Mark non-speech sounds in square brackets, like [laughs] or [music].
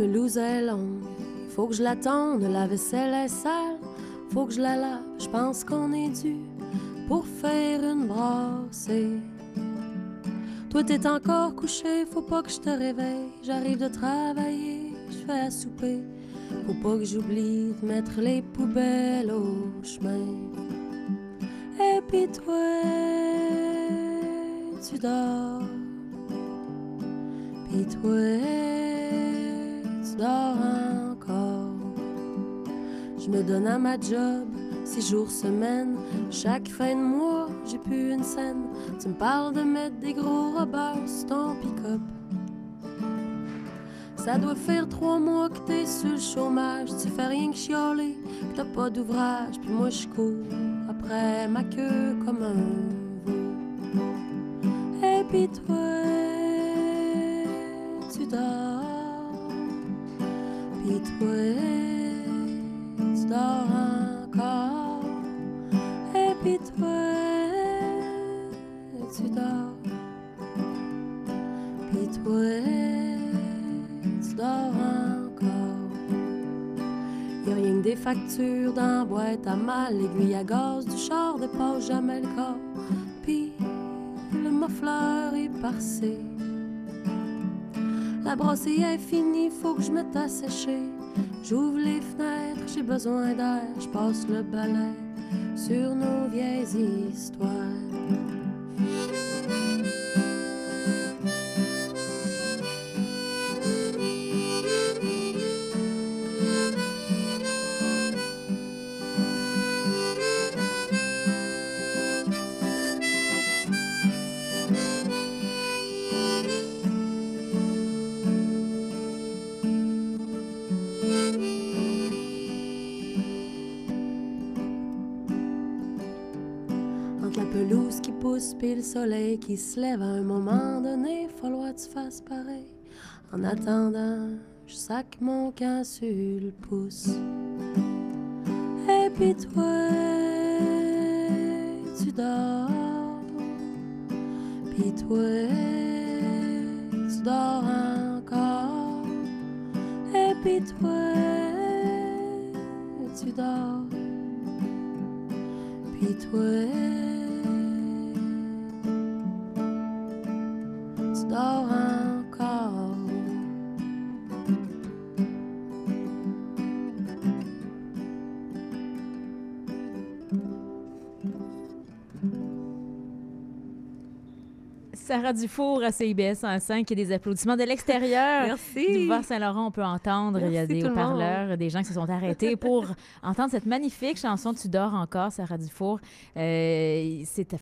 pelouse est longue, faut que je l'attende, la vaisselle est sale, faut que je la lave, je pense qu'on est dû pour faire une brassée. Toi t'es encore couché, faut pas que je te réveille, j'arrive de travailler, je fais à souper. Faut pas que j'oublie de mettre les poubelles au chemin. Et puis toi, tu dors. Puis toi, tu dors encore. Je me donne à ma job, six jours semaine. Chaque fin de mois, j'ai plus une scène. Tu me parles de mettre des gros robots sur ton pick-up. Ça doit faire trois mois que t'es sur le chômage. Tu fais rien que chialer, que t'as pas d'ouvrage. Puis moi, je cours après ma queue comme un veau. Et puis toi, Tu dors encore. Et puis toi, tu dors. Puis tu dors encore. Y'a rien que des factures dans boîte à mal, l'aiguille à gaz du char dépasse jamais le corps. Puis le muffleur est passé. La brossée est finie, faut que je à sécher. J'ouvre les fenêtres, j'ai besoin d'air, je passe le balai sur nos vieilles histoires. La pelouse qui pousse puis le soleil qui se lève à un moment donné, falloir que tu fasses pareil. En attendant, je sac mon camp sur pouce. Et puis toi, tu dors. Puis toi, tu dors encore. Et puis toi, tu dors. Puis toi, Sarah Dufour à CIBS 105 et des applaudissements de l'extérieur. [laughs] Merci. Du Bois Saint-Laurent, on peut entendre. Il y a des haut-parleurs, des gens qui se sont arrêtés pour [laughs] entendre cette magnifique chanson Tu dors encore, Sarah Dufour. Euh, c'est